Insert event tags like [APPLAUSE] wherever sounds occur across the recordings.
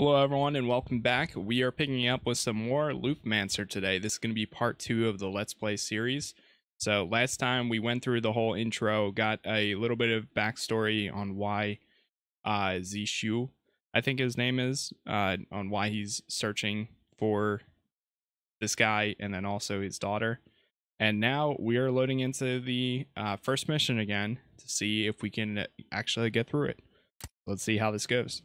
Hello, everyone, and welcome back. We are picking up with some more Loopmancer today. This is going to be part two of the Let's Play series. So, last time we went through the whole intro, got a little bit of backstory on why uh, Zixu, I think his name is, uh, on why he's searching for this guy and then also his daughter. And now we are loading into the uh, first mission again to see if we can actually get through it. Let's see how this goes.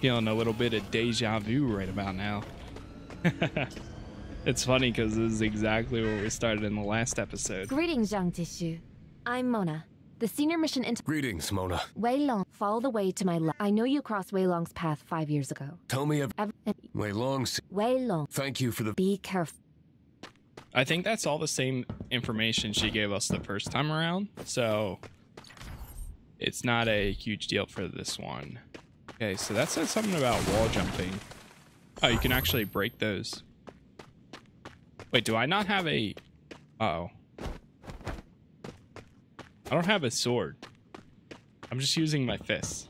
Feeling a little bit of deja vu right about now. [LAUGHS] it's funny because this is exactly where we started in the last episode. Greetings, young Zixu. I'm Mona, the senior mission into Greetings, Mona. Wei Long. Follow the way to my left. I know you crossed Wei Long's path five years ago. Tell me of Ev- Wei Long. Wei Long. Thank you for the. Be careful. I think that's all the same information she gave us the first time around, so it's not a huge deal for this one. Okay, so that says something about wall jumping. Oh, you can actually break those. Wait, do I not have a... Uh oh I don't have a sword. I'm just using my fists.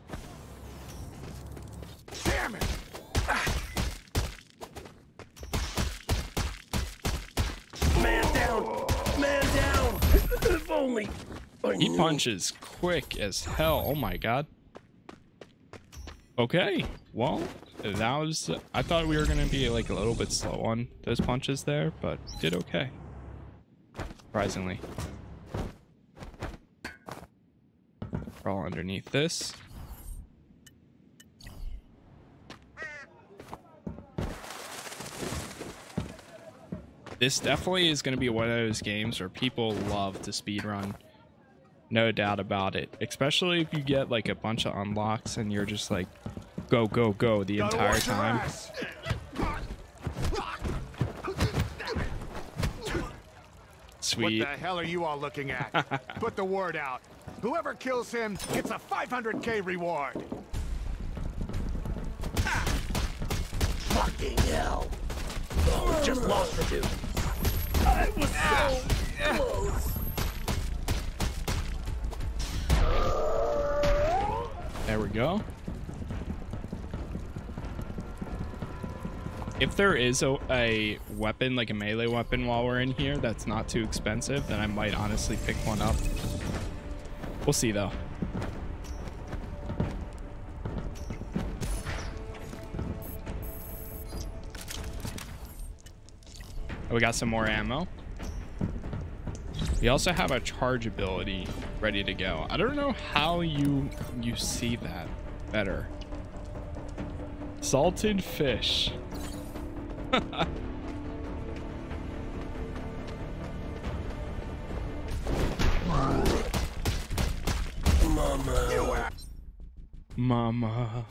Damn it! Man down! Man down! [LAUGHS] if only. He punches quick as hell. Oh my god. Okay, well, that was. I thought we were gonna be like a little bit slow on those punches there, but did okay. Surprisingly. Crawl underneath this. This definitely is going to be one of those games where people love to speedrun. No doubt about it. Especially if you get like a bunch of unlocks and you're just like go go go the entire time. Sweet. What the hell are you all looking at? [LAUGHS] Put the word out. Whoever kills him gets a 500k reward. Fucking hell! Oh, we just lost the dude. I was so close. There we go. If there is a, a weapon, like a melee weapon while we're in here that's not too expensive, then I might honestly pick one up. We'll see though. Oh, we got some more ammo. We also have a charge ability ready to go. I don't know how you you see that better. Salted fish. Mama. Mama.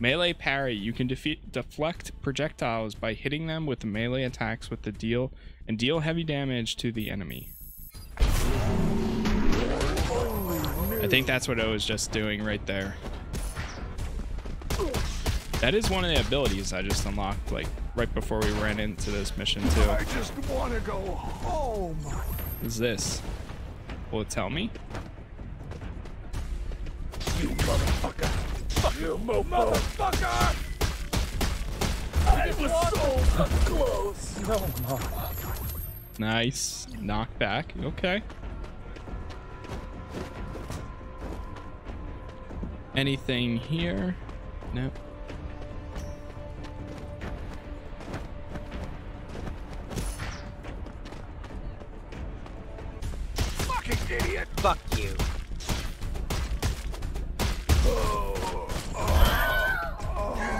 Melee parry. You can defeat deflect projectiles by hitting them with melee attacks with the deal and deal heavy damage to the enemy. I think that's what I was just doing right there. That is one of the abilities I just unlocked like right before we ran into this mission too. I just want to go home. What is this? Will it tell me? You motherfucker. Fuck you, motherfucker. I was so close. Nice. Knock back. Okay. Anything here? No. Fuck you.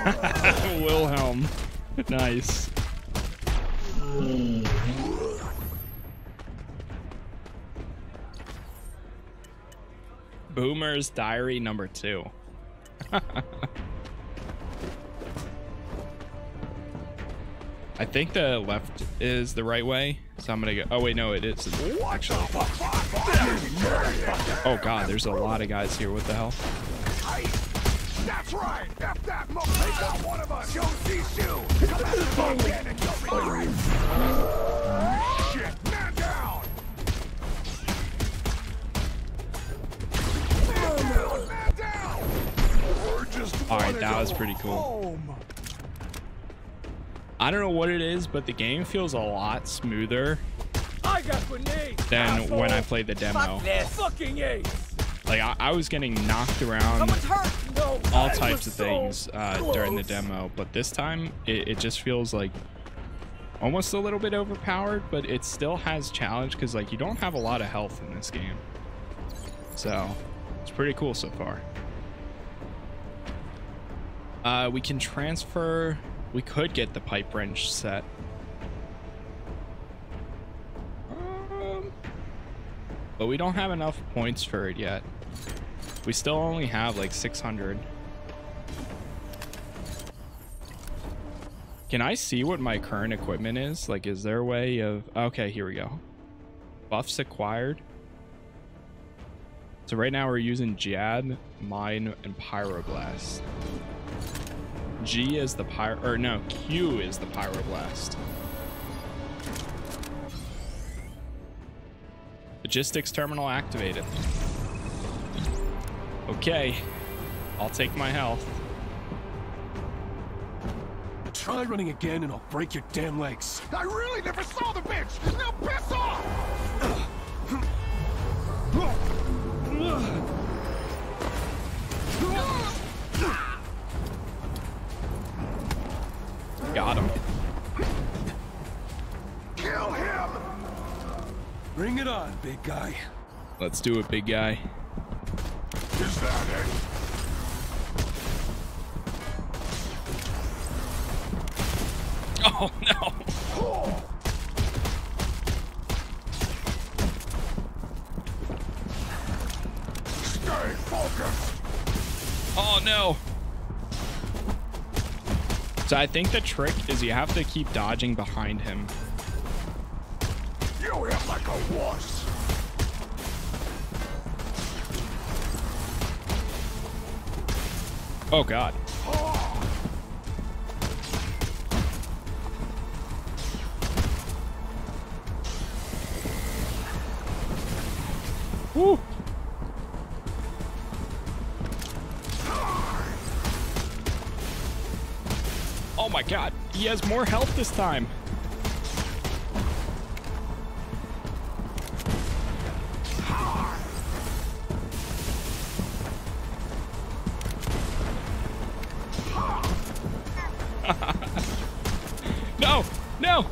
[LAUGHS] Wilhelm. [LAUGHS] Nice. Boomer's Diary number two. [LAUGHS] I think the left is the right way. So I'm gonna go. Oh wait, no, it is actually. Oh god, there's a lot of guys here. What the hell? That's right. F that mo- Take out one of us. Yo, see shoe. Come at the again and you'll be alright. Shit, man down. Man down, man down. All right, that was pretty cool. I don't know what it is, but the game feels a lot smoother I got grenades. than when I played the demo. Fucking ace. Like I, I was getting knocked around No. all types of so things uh, during the demo, but this time it, it just feels like almost a little bit overpowered, but it still has challenge because like you don't have a lot of health in this game. So it's pretty cool so far. Uh, we can transfer. We could get the pipe wrench set. Um, but we don't have enough points for it yet. We still only have like 600. Can I see what my current equipment is? Like, is there a way of... Okay, here we go. Buffs acquired. So right now we're using Jad, Mine, and Pyroblast. G is the pyro... Or no, Q is the Pyroblast. Logistics terminal activated. Okay. I'll take my health. Try running again and I'll break your damn legs. I really never saw the bitch. Now piss off. Got him. Kill him. Bring it on, big guy. Let's do it, big guy. Is that it? Oh, no. Stay focused. Oh, no. So I think the trick is you have to keep dodging behind him. You hit like a wuss. Oh, God. Woo. My god, he has more health this time. [LAUGHS] No, no.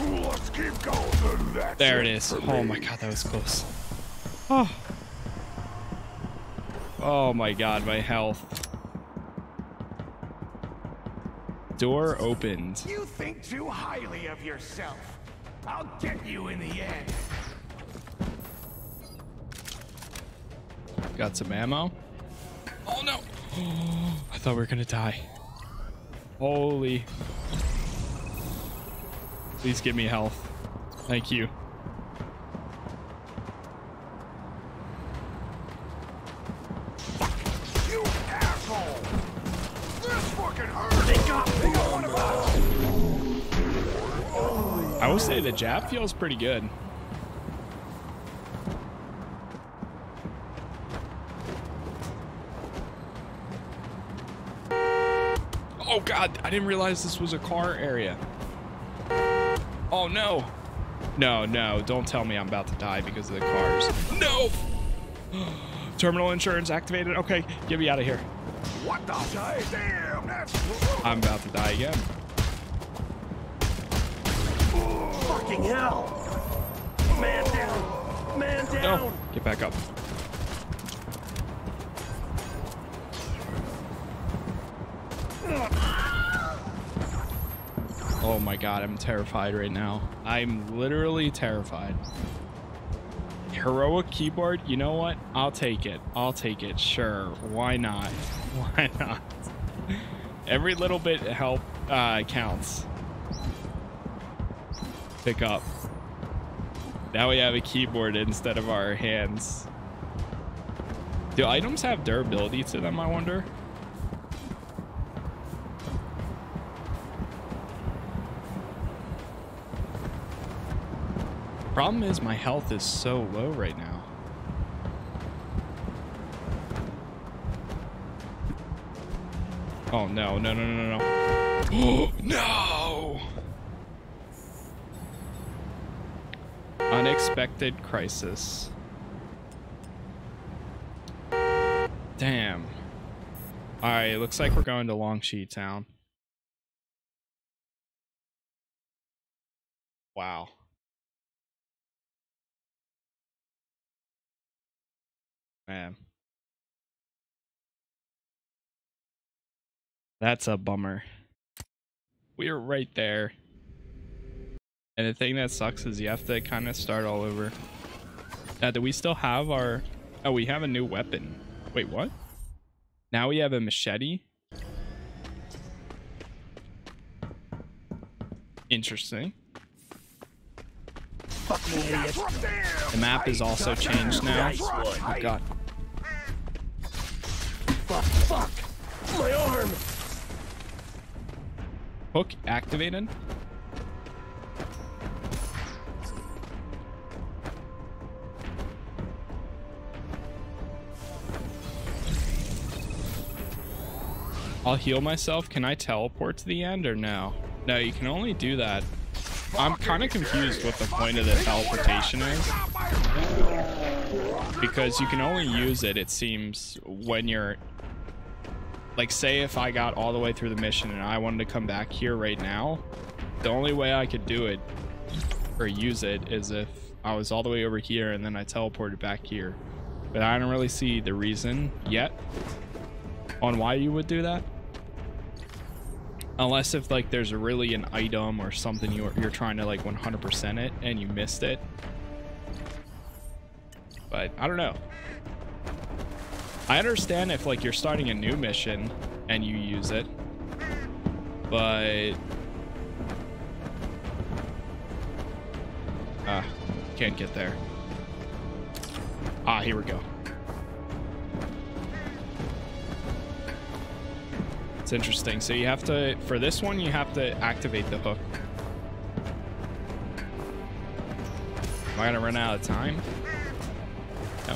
Let's keep going. There it is. Oh my god, that was close. Oh. Oh my god, my health. Door opened. You think too highly of yourself. I'll get you in the end. Got some ammo. Oh no. [GASPS] I thought we were gonna die. Holy. Please give me health. Thank you. You jab feels pretty good. Oh god, I didn't realize this was a car area. Oh no. No, no, don't tell me I'm about to die because of the cars. No! [GASPS] Terminal insurance activated. Okay, get me out of here. What the damn? I'm about to die again. Fucking hell. Man down. Man down. No, get back up. Oh my god, I'm terrified right now. I'm literally terrified. Heroic keyboard, you know what? I'll take it. I'll take it. Sure. Why not? [LAUGHS] Why not? Every little bit help uh, counts. Pick up. Now we have a keyboard instead of our hands. Do items have durability to them, I wonder? Problem is my health is so low right now. Oh no, no, no, no, no. no! [GASPS] Unexpected crisis. Damn. Alright, looks like we're going to Longxi Town. Wow. Man. That's a bummer. We are right there. And the thing that sucks is you have to kind of start all over. Now, do we still have our... Oh, we have a new weapon. Wait, what? Now we have a machete? Interesting. Idiot. The map is also changed now. Oh, God. Fuck, fuck. My arm. Hook activated? I'll heal myself. Can I teleport to the end or no? No, you can only do that. I'm kind of confused what the point of the teleportation is. Because you can only use it, it seems, when you're... Like, say if I got all the way through the mission and I wanted to come back here right now, the only way I could do it, or use it, is if I was all the way over here and then I teleported back here. But I don't really see the reason yet on why you would do that. Unless if like there's really an item or something you're, you're trying to like 100% it and you missed it. But I don't know. I understand if like you're starting a new mission and you use it. But Ah, can't get there. Ah, here we go. It's interesting. So you have to, for this one, you have to activate the hook. Am I gonna run out of time? No.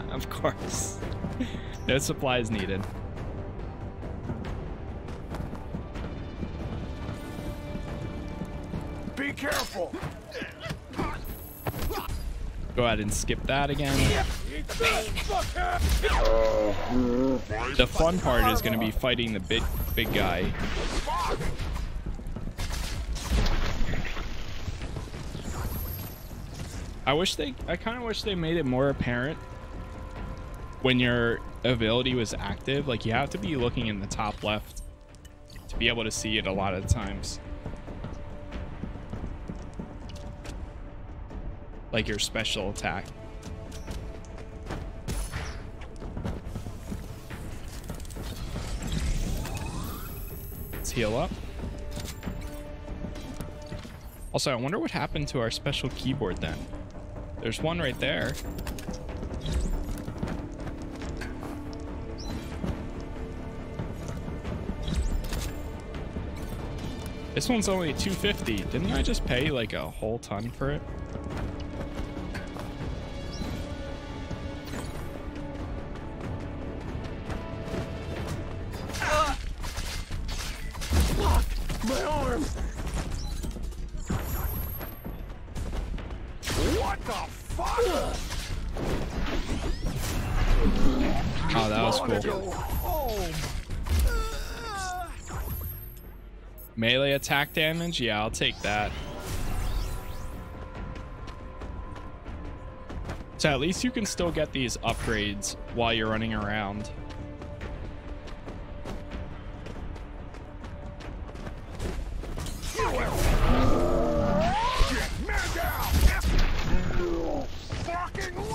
[LAUGHS] of course. no supplies needed. Be careful. Go ahead and skip that again. The fun part is going to be fighting the big big guy. I wish they I kind of wish they made it more apparent when your ability was active. Like you have to be looking in the top left to be able to see it a lot of times. Like your special attack. Heal up. Also, I wonder what happened to our special keyboard then. There's one right there. This one's only 250. Didn't I just pay like a whole ton for it? Damage? Yeah, I'll take that. So at least you can still get these upgrades while you're running around.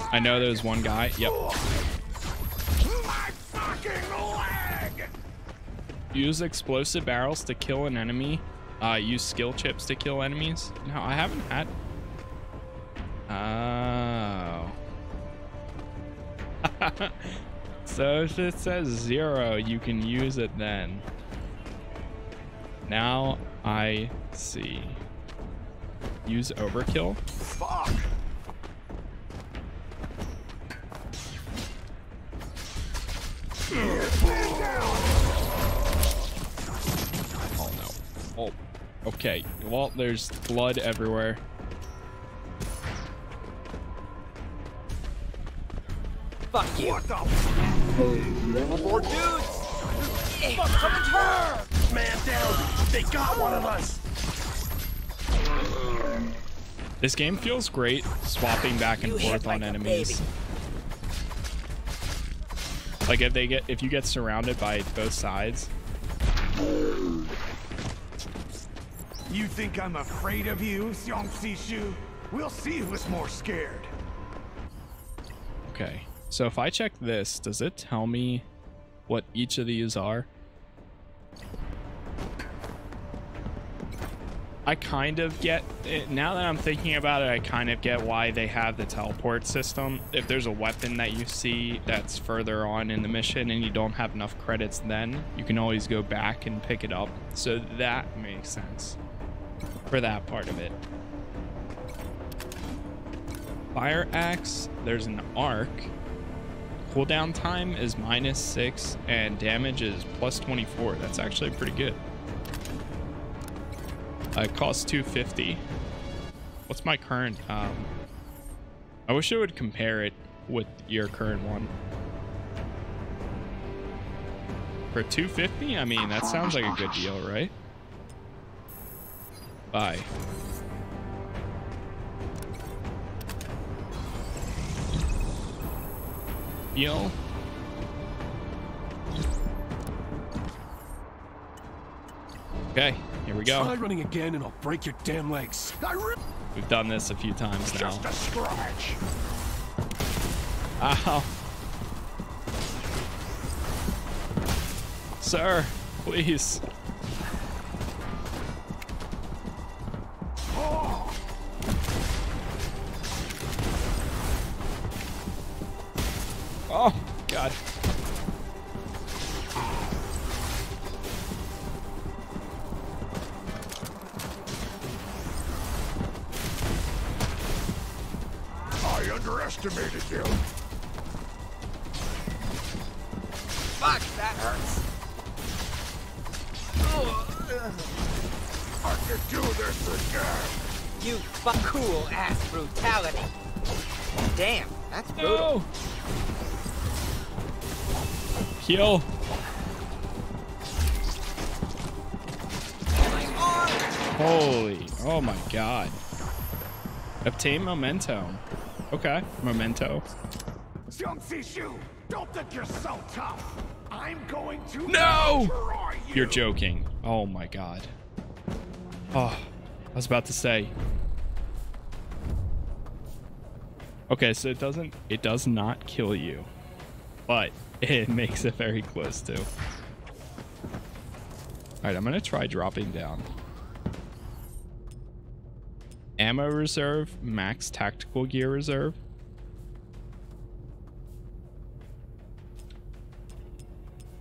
I know there's one guy. Yep. Use explosive barrels to kill an enemy. Uh, use skill chips to kill enemies. No, I haven't had. Oh. [LAUGHS] so if it says zero, you can use it then. Now I see. Use overkill. Fuck! Okay. Well, there's blood everywhere. Fuck you. What the More dudes. Fuck, someone's hurt. Man down! They got one of us! This game feels great swapping back and You forth on like a enemies. baby. Like if they get if you get surrounded by both sides. You think I'm afraid of you, Xiang Zixu? We'll see who's more scared. Okay. So if I check this, does it tell me what each of these are? I kind of get it. Now that I'm thinking about it, I kind of get why they have the teleport system. If there's a weapon that you see that's further on in the mission and you don't have enough credits then, you can always go back and pick it up. So that makes sense for that part of it. Fire axe, there's an arc. Cooldown time is minus six and damage is plus 24. That's actually pretty good. Uh, it costs 250. What's my current? Um, I wish I would compare it with your current one. For 250, I mean that sounds like a good deal, right? Bye. Heal. Okay, here we Try go. running again and I'll break your damn legs. We've done this a few times now. just a scratch. Ow. Sir, please. Underestimated you. Fuck, that hurts. I can do this again. You fuck cool ass brutality. Damn, that's brutal. No! Heal. Holy. Oh my god. Obtain memento. Okay. Memento. Don't think you're so tough. I'm going to No! you. You're joking. Oh my god. Oh, I was about to say. Okay, so it doesn't it does not kill you. But [LAUGHS] it makes it very close to. Alright, I'm gonna try dropping down. Ammo reserve, max tactical gear reserve.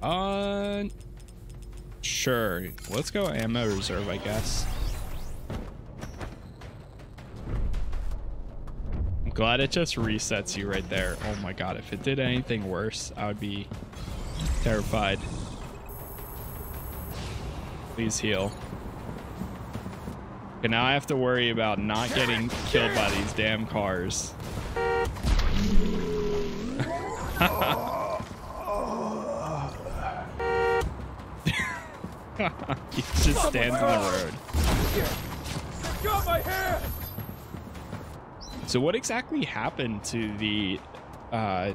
Uh Sure. Let's go ammo reserve, I guess. I'm glad it just resets you right there. Oh my god, if it did anything worse, I would be terrified. Please heal. Okay, now I have to worry about not getting killed by these damn cars. [LAUGHS] he just stands in the road. Got my hand! So what exactly happened to the uh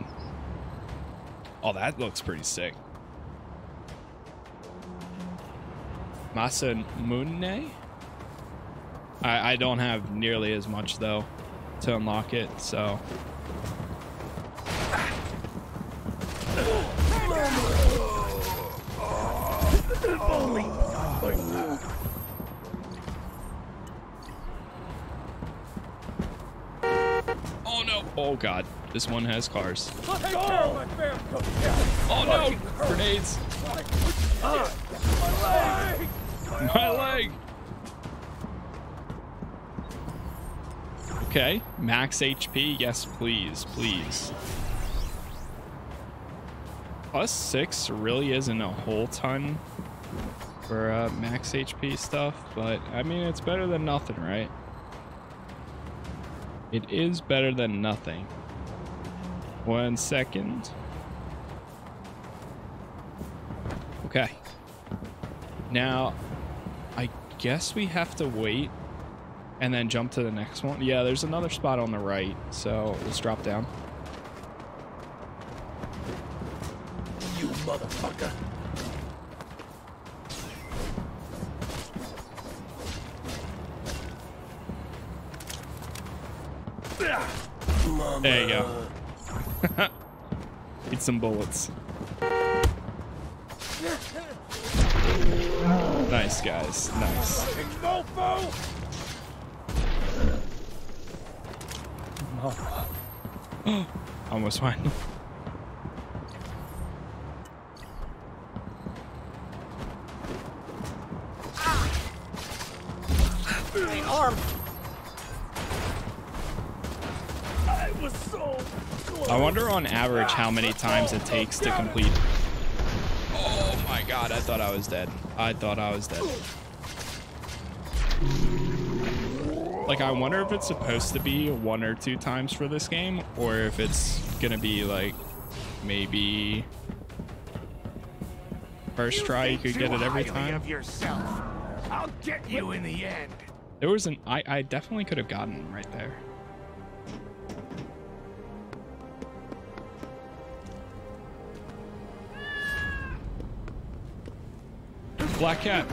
Oh, that looks pretty sick. Masamune? I, I don't have nearly as much though to unlock it, so. Oh no! Oh god, this one has cars. Oh, oh no! Grenades! My leg! My leg! Okay, max HP. Yes, please, please. Plus six really isn't a whole ton for uh, max HP stuff, but I mean, it's better than nothing, right? It is better than nothing. One second. Okay. Now, I guess we have to wait and then jump to the next one. Yeah, there's another spot on the right, so let's drop down. You motherfucker. There you go. [LAUGHS] Need some bullets. Nice, guys. Nice. Mofo! [GASPS] Almost fine. My arm. I was so. I wonder on average how many times it takes to complete. Oh my god, I thought I was dead. I thought I was dead. Like, I wonder if it's supposed to be one or two times for this game, or if it's gonna be like maybe first try you could get it every time. Of yourself. I'll get you in the end. There was an I I definitely could have gotten him right there. Black cat.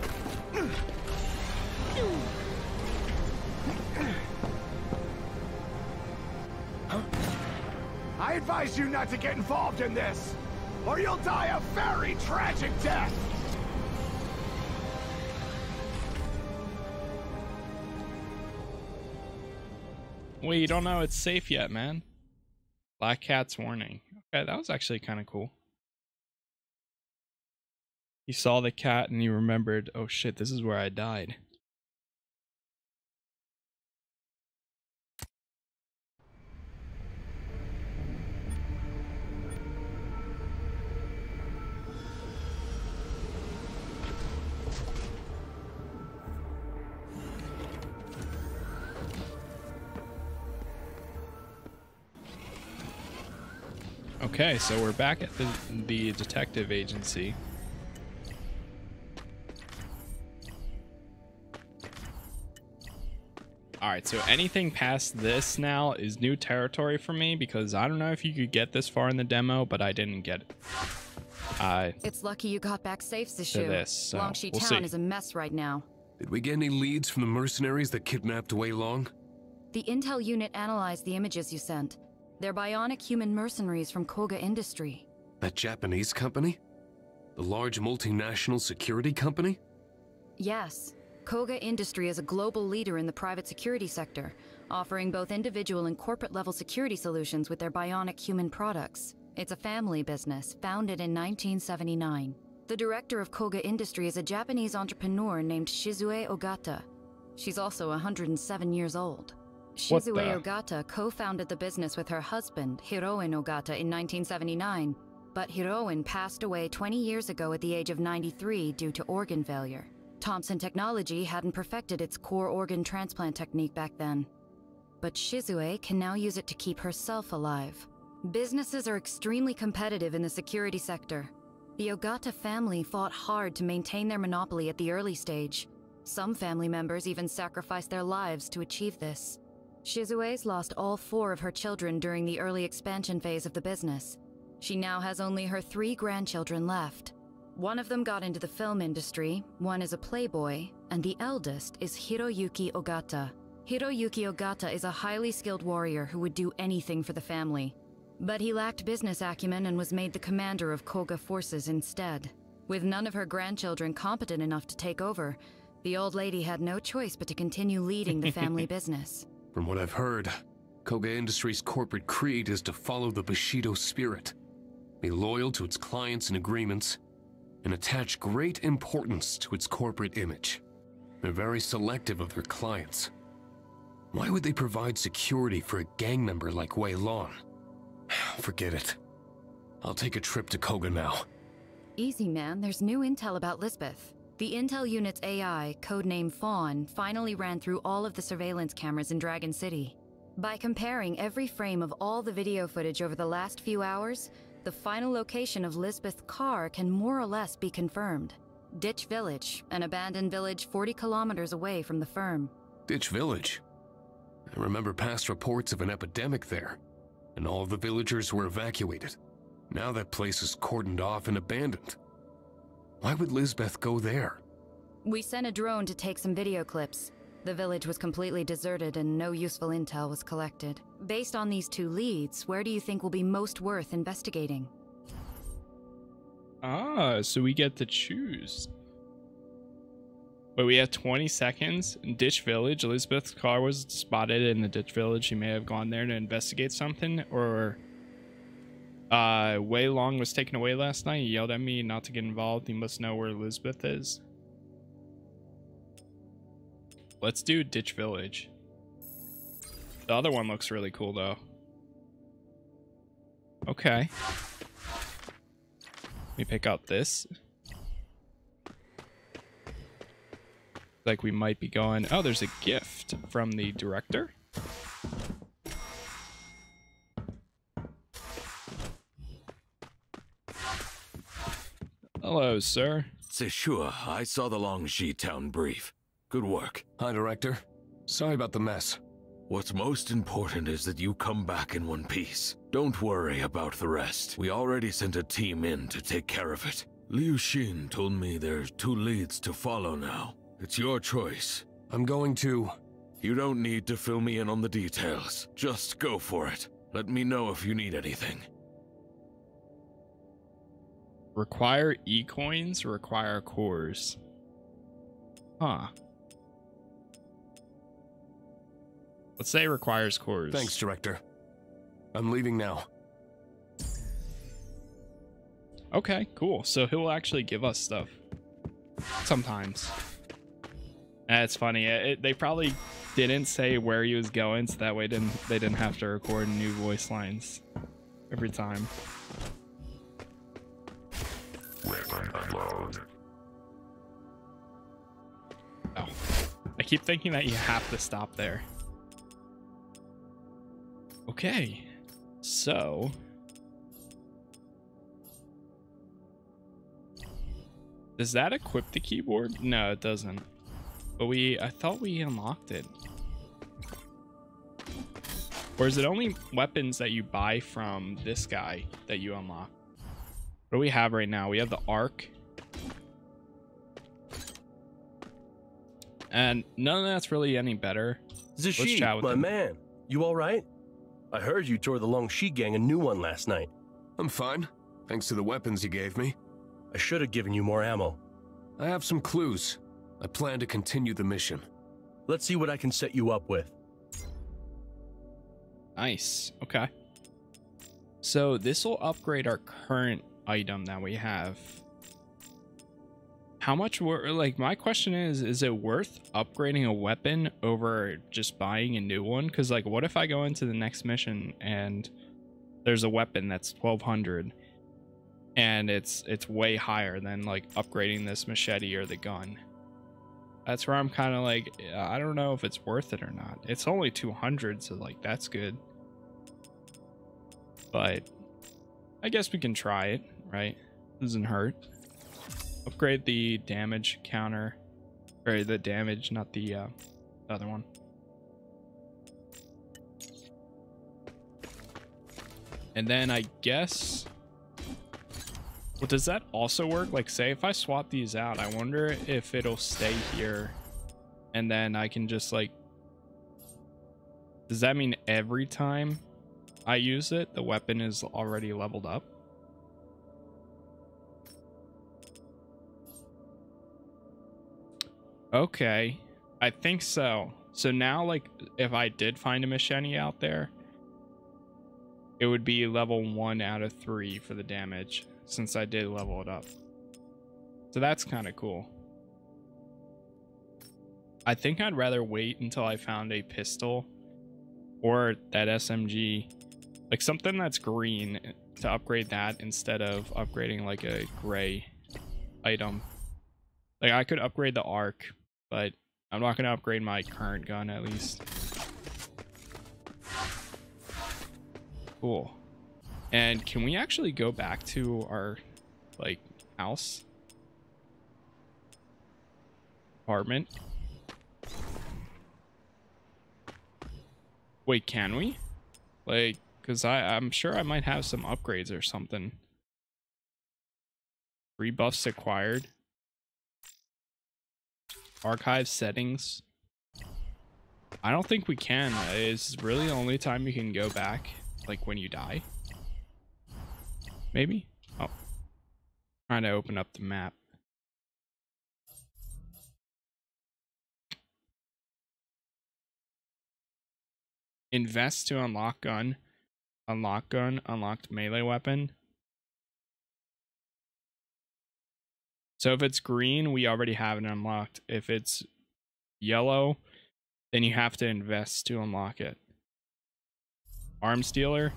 I advise you not to get involved in this, or you'll die a very tragic death. We don't know it's safe yet, man. Black cat's warning. Okay, that was actually kind of cool. He saw the cat and he remembered, oh shit, this is where I died. Okay, so we're back at the, the detective agency. Alright, so anything past this now is new territory for me because I don't know if you could get this far in the demo, but I didn't get it. I It's lucky you got back safe, To Zixu. this, so Longxi we'll Town see. is a mess right now. Did we get any leads from the mercenaries that kidnapped Wei Long? The intel unit analyzed the images you sent. They're bionic human mercenaries from Koga Industry. That Japanese company? The large multinational security company? Yes, Koga Industry is a global leader in the private security sector, offering both individual and corporate level security solutions with their bionic human products. It's a family business, founded in 1979. The director of Koga Industry is a Japanese entrepreneur named Shizue Ogata. She's also 107 years old. Shizue the- Ogata co-founded the business with her husband, Hiroin Ogata, in 1979, but Hiroin passed away 20 years ago at the age of 93 due to organ failure. Thompson Technology hadn't perfected its core organ transplant technique back then. But Shizue can now use it to keep herself alive. Businesses are extremely competitive in the security sector. The Ogata family fought hard to maintain their monopoly at the early stage. Some family members even sacrificed their lives to achieve this. Shizue's lost all four of her children during the early expansion phase of the business. She now has only her three grandchildren left. One of them got into the film industry, one is a playboy, and the eldest is Hiroyuki Ogata. Hiroyuki Ogata is a highly skilled warrior who would do anything for the family. But he lacked business acumen and was made the commander of Koga forces instead. With none of her grandchildren competent enough to take over, the old lady had no choice but to continue leading the family [LAUGHS] business. From what I've heard, Koga Industries' corporate creed is to follow the Bushido spirit, be loyal to its clients and agreements, and attach great importance to its corporate image. They're very selective of their clients. Why would they provide security for a gang member like Wei Long? [SIGHS] Forget it. I'll take a trip to Koga now. Easy, man. There's new intel about Lisbeth. The Intel Unit's AI, codenamed Fawn, finally ran through all of the surveillance cameras in Dragon City. By comparing every frame of all the video footage over the last few hours, the final location of Lisbeth's car can more or less be confirmed. Ditch Village, an abandoned village 40 kilometers away from the firm. Ditch Village. I remember past reports of an epidemic there, and all the villagers were evacuated. Now that place is cordoned off and abandoned. Why would Lisbeth go there? We sent a drone to take some video clips. The village was completely deserted and no useful intel was collected. Based on these two leads, where do you think will be most worth investigating? Ah, so we get to choose. But we have 20 seconds. Ditch Village. Elizabeth's car was spotted in the Ditch Village. She may have gone there to investigate something. Or uh, Wei Long was taken away last night. He yelled at me not to get involved. He must know where Elizabeth is. Let's do Ditch Village. The other one looks really cool though. Okay. Let me pick up this. Like we might be going. Oh, there's a gift from the director. Hello, sir. Say sure, I saw the Longxi town brief. Good work. Hi, Director. Sorry about the mess. What's most important is that you come back in one piece. Don't worry about the rest. We already sent a team in to take care of it. Liu Xin told me there's two leads to follow now. It's your choice. I'm going to... You don't need to fill me in on the details. Just go for it. Let me know if you need anything. Require e-coins, require cores. Huh. Let's say requires cores. Thanks, Director. I'm leaving now. Okay, cool. So he'll actually give us stuff. Sometimes. Eh, That's funny. Eh, it, they probably didn't say where he was going, so that way didn't they didn't have to record new voice lines every time. Weapon. Oh. I keep thinking that you have to stop there. Okay. So Does that equip the keyboard? No, it doesn't. But we I thought we unlocked it. Or is it only weapons that you buy from this guy that you unlock? What do we have right now? We have the arc. And none of that's really any better. Let's Zashi, my him. man, you all right? I heard you tore the long Longxi gang a new one last night. I'm fine, thanks to the weapons you gave me. I should have given you more ammo. I have some clues. I plan to continue the mission. Let's see what I can set you up with. Nice. Okay. So this will upgrade our current item that we have. How much were like my question is is it worth upgrading a weapon over just buying a new one cuz like what if I go into the next mission and there's a weapon that's 1200 and it's it's way higher than like upgrading this machete or the gun. That's where I'm kind of like I don't know if it's worth it or not. It's only 200 so like that's good. But I guess we can try it, right? Doesn't hurt. Upgrade the damage counter. Or the damage, not the uh, other one. And then I guess... Well, does that also work? Like, say if I swap these out, I wonder if it'll stay here. And then I can just, like... Does that mean every time I use it, the weapon is already leveled up? Okay. I think so. So now, like, if I did find a machete out there, it would be level 1 out of 3 for the damage, since I did level it up. So that's kind of cool. I think I'd rather wait until I found a pistol or that SMG, like something that's green to upgrade that instead of upgrading like a gray item. Like I could upgrade the arc, but I'm not going to upgrade my current gun at least. Cool. And can we actually go back to our like house? Apartment? Wait, can we? Like, because I'm sure I might have some upgrades or something. Rebuffs acquired. Archive settings. I don't think we can. It's really the only time you can go back, like when you die. Maybe? Oh. Trying to open up the map. Invest to unlock gun. Unlock gun. Unlocked melee weapon. So if it's green, we already have it unlocked. If it's yellow, then you have to invest to unlock it. Arms dealer.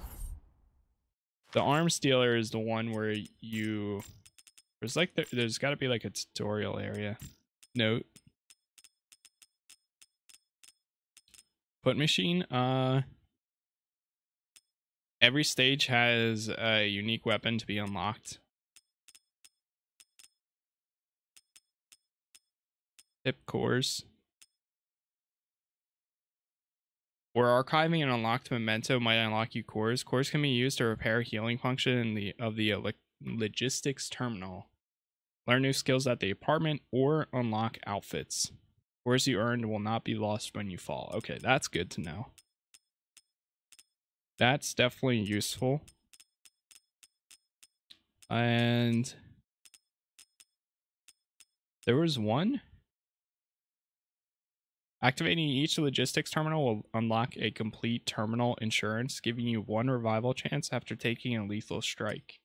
The arms dealer is the one where you there's like the, there's got to be like a tutorial area. Note. Put machine. Uh every stage has a unique weapon to be unlocked. Tip cores. Where archiving an unlocked memento might unlock you cores. Cores can be used to repair healing function in the of the logistics terminal. Learn new skills at the apartment or unlock outfits. Cores you earned will not be lost when you fall. Okay, that's good to know. That's definitely useful. And there was one Activating each logistics terminal will unlock a complete terminal insurance, giving you one revival chance after taking a lethal strike.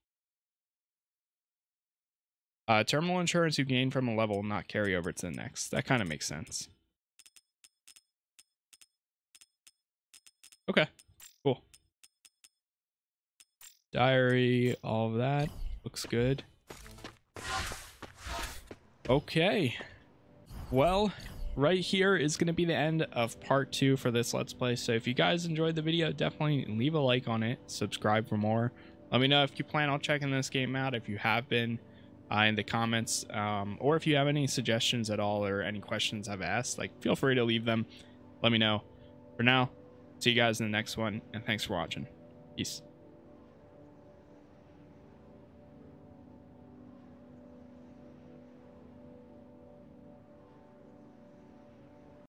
Uh, terminal insurance you gain from a level will not carry over to the next. That kind of makes sense. Okay, cool. Diary, all of that. Looks good. Okay. Well, right here is going to be the end of part two for this let's play. So if you guys enjoyed the video definitely leave a like on it subscribe for more. Let me know if you plan on checking this game out if you have been uh, in the comments um, or if you have any suggestions at all or any questions i've asked like feel free to leave them. Let me know. For now see you guys in the next one and thanks for watching. Peace